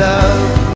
love.